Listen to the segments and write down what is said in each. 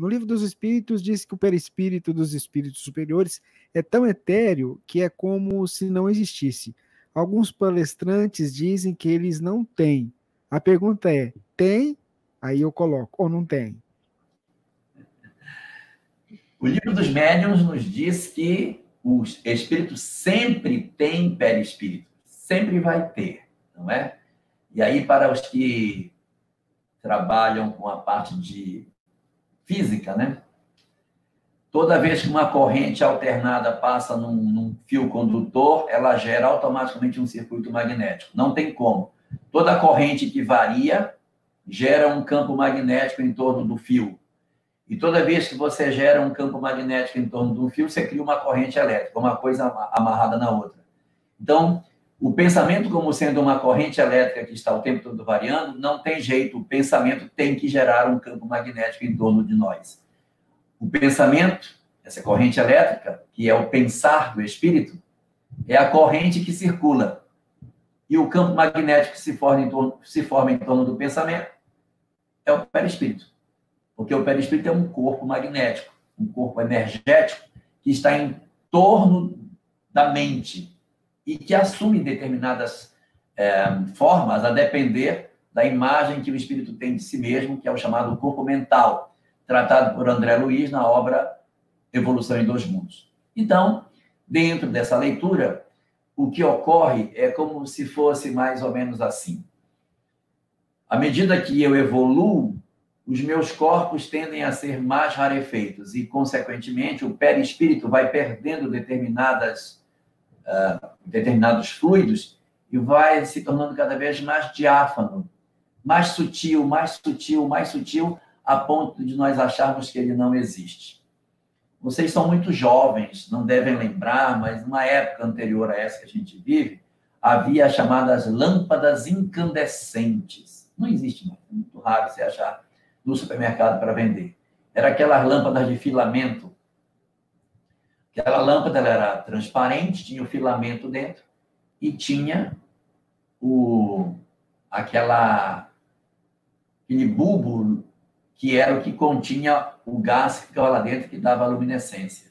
No livro dos Espíritos diz que o perispírito dos espíritos superiores é tão etéreo que é como se não existisse. Alguns palestrantes dizem que eles não têm. A pergunta é: tem? Aí eu coloco, ou não tem? O livro dos médiuns nos diz que o espírito sempre tem perispírito, sempre vai ter, não é? E aí, para os que trabalham com a parte de física, né? Toda vez que uma corrente alternada passa num, num, fio condutor, ela gera automaticamente um circuito magnético. Não tem como. Toda corrente que varia gera um campo magnético em torno do fio. E toda vez que você gera um campo magnético em torno do fio, você cria uma corrente elétrica, uma coisa amarrada na outra. Então, o pensamento como sendo uma corrente elétrica que está o tempo todo variando, não tem jeito. O pensamento tem que gerar um campo magnético em torno de nós. O pensamento, essa corrente elétrica, que é o pensar do espírito, é a corrente que circula. E o campo magnético que se forma em torno, se forma em torno do pensamento é o perispírito. Porque o perispírito é um corpo magnético, um corpo energético que está em torno da mente e que assume determinadas é, formas a depender da imagem que o espírito tem de si mesmo, que é o chamado corpo mental tratado por André Luiz na obra Evolução em Dois Mundos. Então, dentro dessa leitura, o que ocorre é como se fosse mais ou menos assim. À medida que eu evoluo, os meus corpos tendem a ser mais rarefeitos e, consequentemente, o perispírito vai perdendo determinadas, uh, determinados fluidos e vai se tornando cada vez mais diáfano, mais sutil, mais sutil, mais sutil, a ponto de nós acharmos que ele não existe. Vocês são muito jovens, não devem lembrar, mas numa época anterior a essa que a gente vive, havia as chamadas lâmpadas incandescentes. Não existe mais, é muito raro você achar no supermercado para vender. Era aquelas lâmpadas de filamento. Aquela lâmpada era transparente, tinha o filamento dentro e tinha o aquela aquele bulbo que era o que continha o gás que ficava lá dentro, que dava luminescência.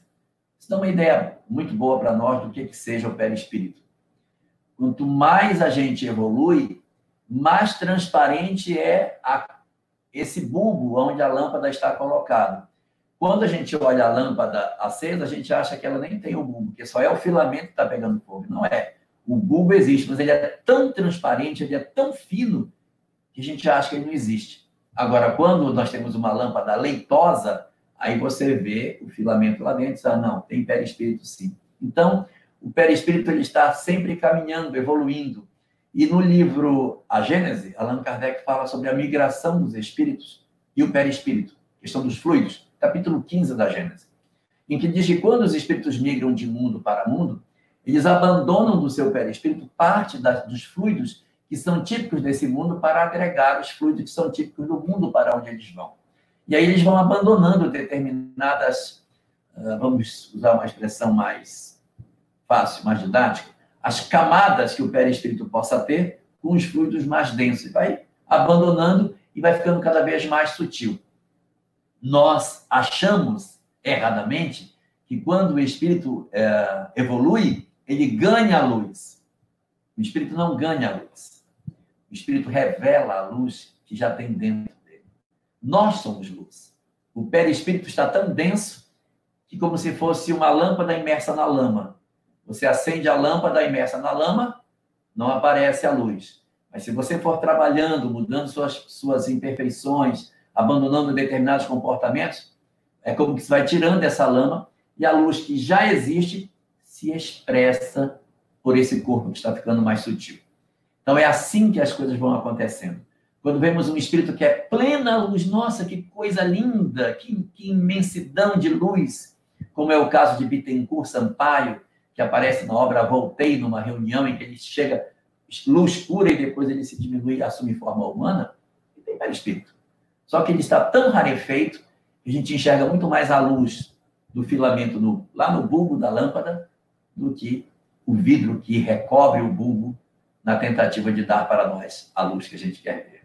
Isso dá uma ideia muito boa para nós do que, que seja o perispírito. Quanto mais a gente evolui, mais transparente é a, esse bulbo onde a lâmpada está colocada. Quando a gente olha a lâmpada acesa, a gente acha que ela nem tem o bulbo, que só é o filamento que está pegando fogo. Não é. O bulbo existe, mas ele é tão transparente, ele é tão fino, que a gente acha que ele não existe. Agora, quando nós temos uma lâmpada leitosa, aí você vê o filamento lá dentro e diz, ah, não, tem perispírito sim. Então, o perispírito ele está sempre caminhando, evoluindo. E no livro A Gênese, Allan Kardec fala sobre a migração dos espíritos e o perispírito, questão dos fluidos, capítulo 15 da Gênese, em que diz que quando os espíritos migram de mundo para mundo, eles abandonam do seu perispírito parte das, dos fluidos que são típicos desse mundo para agregar os fluidos que são típicos do mundo para onde eles vão. E aí eles vão abandonando determinadas, ah, vamos usar uma expressão mais fácil, mais didática, as camadas que o perispírito possa ter com os fluidos mais densos. Vai abandonando e vai ficando cada vez mais sutil. Nós achamos erradamente que quando o espírito é, evolui, ele ganha a luz. O espírito não ganha a luz. O Espírito revela a luz que já tem dentro dele. Nós somos luz. O perispírito está tão denso que como se fosse uma lâmpada imersa na lama. Você acende a lâmpada imersa na lama, não aparece a luz. Mas se você for trabalhando, mudando suas, suas imperfeições, abandonando determinados comportamentos, é como que você vai tirando essa lama e a luz que já existe se expressa por esse corpo que está ficando mais sutil. Então é assim que as coisas vão acontecendo. Quando vemos um espírito que é plena luz, nossa, que coisa linda, que, que imensidão de luz, como é o caso de Bittencourt Sampaio, que aparece na obra Voltei, numa reunião em que ele chega luz pura e depois ele se diminui e assume forma humana, ele tem para espírito. Só que ele está tão rarefeito que a gente enxerga muito mais a luz do filamento no, lá no bulbo da lâmpada do que o vidro que recobre o bulbo na tentativa de dar para nós a luz que a gente quer ver.